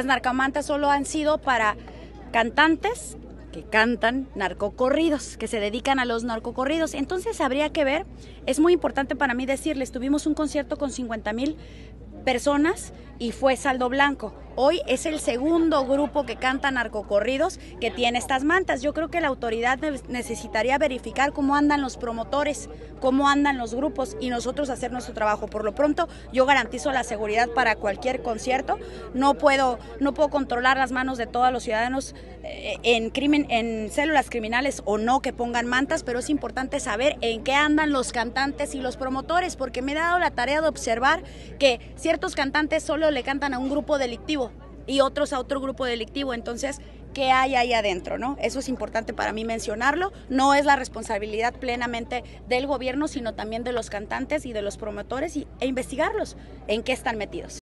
Las narcomantas solo han sido para cantantes que cantan narcocorridos, que se dedican a los narcocorridos. Entonces habría que ver, es muy importante para mí decirles, tuvimos un concierto con 50 mil personas y fue saldo blanco. Hoy es el segundo grupo que canta narcocorridos que tiene estas mantas. Yo creo que la autoridad necesitaría verificar cómo andan los promotores, cómo andan los grupos y nosotros hacer nuestro trabajo. Por lo pronto, yo garantizo la seguridad para cualquier concierto. No puedo, no puedo controlar las manos de todos los ciudadanos eh, en crimen, en células criminales o no que pongan mantas, pero es importante saber en qué andan los cantantes y los promotores, porque me he dado la tarea de observar que ciertos cantantes solo le cantan a un grupo delictivo y otros a otro grupo delictivo. Entonces, ¿qué hay ahí adentro? ¿no? Eso es importante para mí mencionarlo. No es la responsabilidad plenamente del gobierno, sino también de los cantantes y de los promotores y, e investigarlos en qué están metidos.